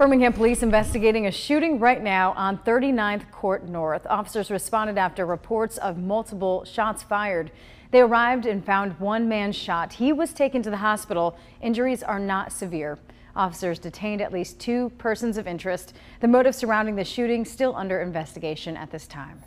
Birmingham police investigating a shooting right now on 39th Court North. Officers responded after reports of multiple shots fired. They arrived and found one man shot. He was taken to the hospital. Injuries are not severe. Officers detained at least two persons of interest. The motive surrounding the shooting still under investigation at this time.